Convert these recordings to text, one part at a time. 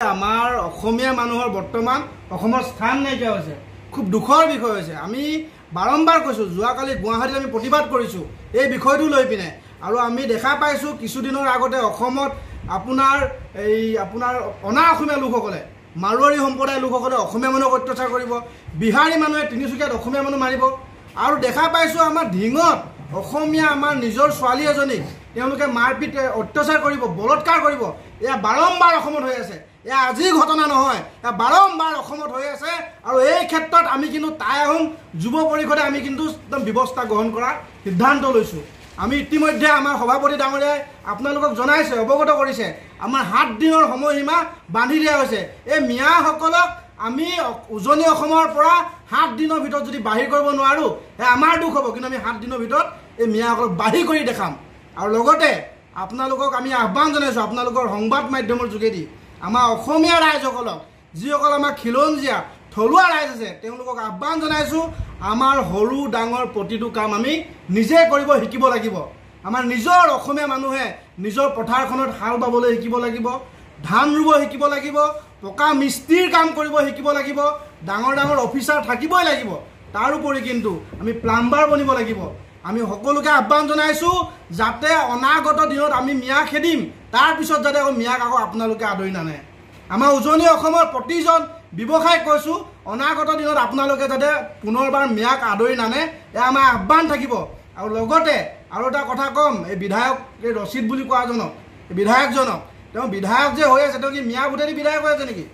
আমাৰ অসমীয়া মানুহৰ বৰ্তমান অসমৰ স্থান নাইকিয়া হৈছে। খুব দুখৰ বিষয় হৈছে। আমি বাৰম্বাৰ কৈছোঁ যোৱাকালি গুৱাহাটীত আমি প্ৰতিবাদ কৰিছোঁ এই বিষয়টো লৈ পিনে। আৰু আমি দেখা পাইছোঁ কিছুদিনৰ আগতে অসমত আপোনাৰ এই আপোনাৰ অনা অসমীয়া লোকসকলে মাৰোৱাৰী সম্প্ৰদায়ৰ লোকসকলে অসমীয়া মানুহক অত্যাচাৰ কৰিব বিহাৰী মানুহে তিনিচুকীয়াত অসমীয়া মানুহ মাৰিব। আৰু দেখা পাইছোঁ আমাৰ ঢিঙত অসমীয়া আমাৰ নিজৰ ছোৱালী এজনীক তেওঁলোকে মাৰপিট অত্যাচাৰ কৰিব বলৎকাৰ কৰিব। এয়া বাৰম্বাৰ অসমত হৈ আছে। আজিৰ ঘটনা নহয়। বাৰম্বাৰ অসমত হৈ আছে আৰু এই ক্ষেত্ৰত আমি কিন্তু টাই আহোম যুৱ পৰিষদে আমি কিন্তু একদম ব্যৱস্থা গ্ৰহণ কৰাৰ সিদ্ধান্ত লৈছোঁ। আমি ইতিমধ্যে আমাৰ সভাপতি ডাঙৰীয়াই আপোনালোকক জনাইছে অৱগত কৰিছে। আমাৰ সাত দিনৰ সময়সীমা বান্ধি দিয়া হৈছে। এই মিয়াসকলক আমি উজনি অসমৰ পৰা সাত দিনৰ ভিতৰত যদি বাহিৰ কৰিব নোৱাৰোঁ সেয়া আমাৰ দুখ হ'ব। কিন্তু আমি সাত দিনৰ ভিতৰত এই মিয়াসকলক বাহিৰ কৰি দেখাম। আৰু লগতে আপোনালোকক আমি আহ্বান জনাইছোঁ আপোনালোকৰ সংবাদ মাধ্যমৰ যোগেদি। আমাৰ অসমীয়া ৰাইজসকলক যিসকল আমাৰ খিলঞ্জীয়া থলুৱা ৰাইজ আছে তেওঁলোকক আহ্বান জনাইছোঁ আমাৰ সৰু ডাঙৰ প্ৰতিটো কাম আমি নিজে কৰিব শিকিব লাগিব। আমাৰ নিজৰ অসমীয়া মানুহে নিজৰ পথাৰখনত হাল বাবলৈ শিকিব লাগিব ধান ৰুব শিকিব লাগিব পকা মিস্ত্ৰীৰ কাম কৰিব শিকিব লাগিব ডাঙৰ ডাঙৰ অফিচাৰ থাকিবই লাগিব। তাৰোপৰি কিন্তু আমি প্লাম্বাৰ বনিব লাগিব। আমি সকলোকে আহ্বান জনাইছোঁ যাতে অনাগত দিনত আমি মিয়া খেদিম। তাৰপিছত যাতে আকৌ মিয়াক আকৌ আপোনালোকে আদৰি নানে। আমাৰ উজনি অসমৰ প্ৰতিজন ব্যৱসায়ক কৈছোঁ অনাগত দিনত আপোনালোকে যাতে পুনৰবাৰ মিয়াক আদৰি নানে এয়া আমাৰ আহ্বান থাকিব। আৰু লগতে আৰু এটা কথা ক'ম এই বিধায়ক এই ৰচিদ বুলি কোৱাজনক বিধায়কজনক তেওঁ বিধায়ক যে হৈ আছে তেওঁ কি মিয়া ভোটেদি বিধায়ক হৈ আছে নেকি?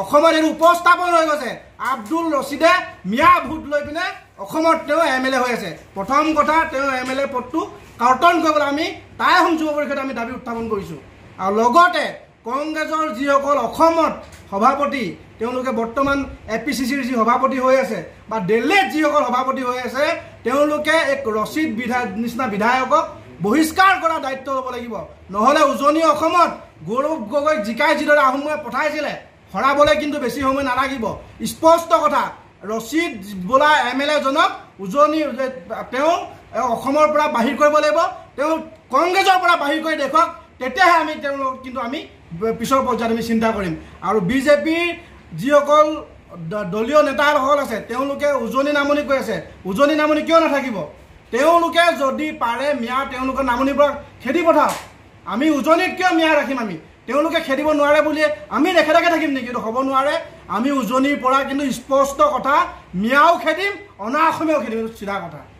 অসমত এইটো উপস্থাপন হৈ গৈছে। আব্দুল ৰচিদে মিয়া ভোট লৈ পিনে অসমত তেওঁ এম এল এ হৈ আছে। প্ৰথম কথা তেওঁ এম এল এ পদটো কৰ্তন কৰিবলৈ আমি টাই আহোম যুৱ পৰিষদে আমি দাবী উত্থাপন কৰিছোঁ। আৰু লগতে কংগ্ৰেছৰ যিসকল অসমত সভাপতি তেওঁলোকে বৰ্তমান এ পি চি চিৰ যি সভাপতি হৈ আছে বা দিল্লীত যিসকল সভাপতি হৈ আছে তেওঁলোকে এক ৰচিদ বিধায়ক নিচিনা বিধায়কক বহিষ্কাৰ কৰাৰ দায়িত্ব ল'ব লাগিব। নহ'লে উজনি অসমত গৌৰৱ গগৈক জিকাই যিদৰে আহোমে পঠাইছিলে হৰাবলৈ কিন্তু বেছি সময় নালাগিব। স্পষ্ট কথা ৰচিদ বোলা এম এল এজনক উজনি তেওঁ অসমৰ পৰা বাহিৰ কৰিব লাগিব। তেওঁ কংগ্ৰেছৰ পৰা বাহিৰ কৰি দেখুৱাওক তেতিয়াহে আমি তেওঁলোক কিন্তু আমি পিছৰ পৰ্যায়ত আমি চিন্তা কৰিম। আৰু বিজেপিৰ যিসকল দলীয় নেতাসকল আছে তেওঁলোকে উজনি নামনি কৈ আছে। উজনি নামনি কিয় নাথাকিব? তেওঁলোকে যদি পাৰে মিয়া তেওঁলোকৰ নামনিৰ পৰা খেদি পঠাওক। আমি উজনিত কিয় মিয়া ৰাখিম আমি? তেওঁলোকে খেদিব নোৱাৰে বুলি আমি নেখেদাকে থাকিম নেকি? এইটো হ'ব নোৱাৰে। আমি উজনিৰ পৰা কিন্তু স্পষ্ট কথা মিয়াও খেদিম অনা অসমীয়াও খেদিম চিধা কথা।